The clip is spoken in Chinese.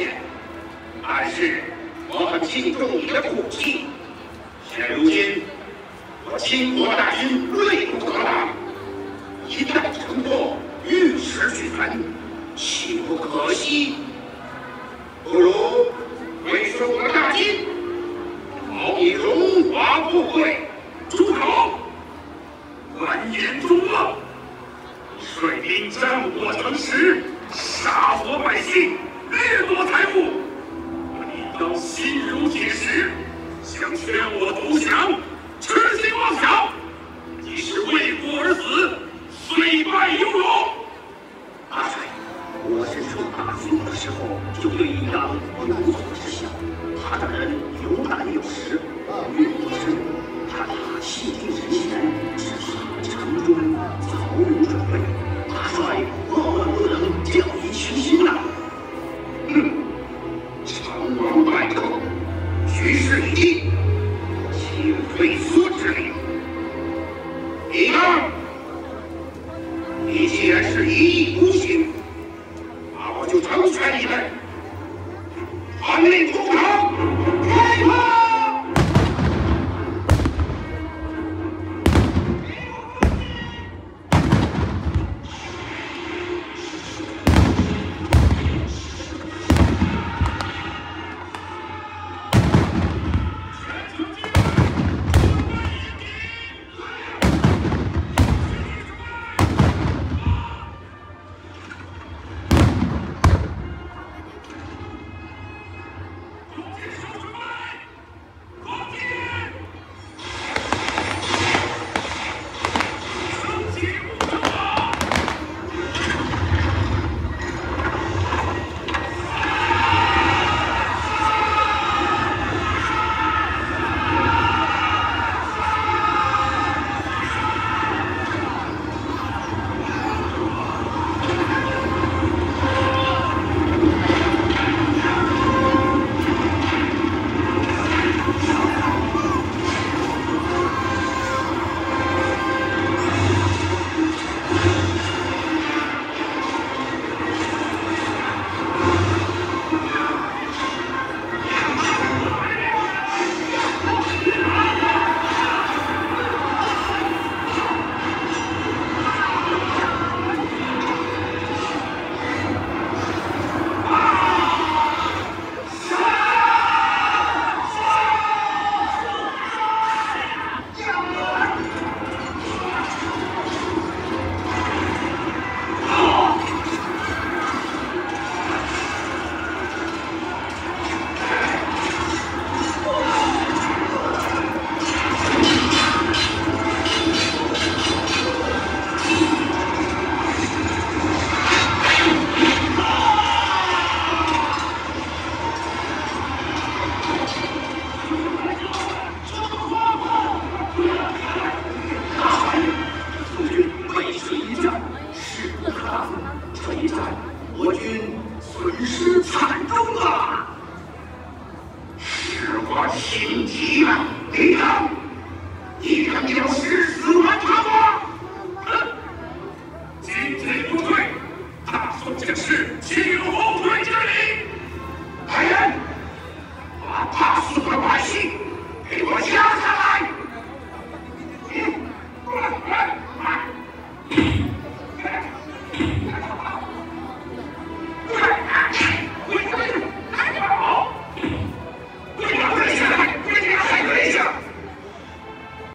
见，但是我很敬重你的骨气。现如今，我倾国大军锐不可挡，一旦城破，玉石俱焚，岂不可惜？不如归顺我的大金，保你荣华富贵。住口！完颜中恶，率兵占我城池，杀我百姓，掠夺财物。你当心如铁石，想劝我投降，痴心妄想！你是为国而死，虽败犹荣。阿帅，我是出大宋的时候就对李刚有所知晓，他这人有胆有识，运不深，他打气。哼成王败寇局势已定岂有退缩之理你呢你既然是一意孤行那我就成全你们。我心急了李唐你这个鸟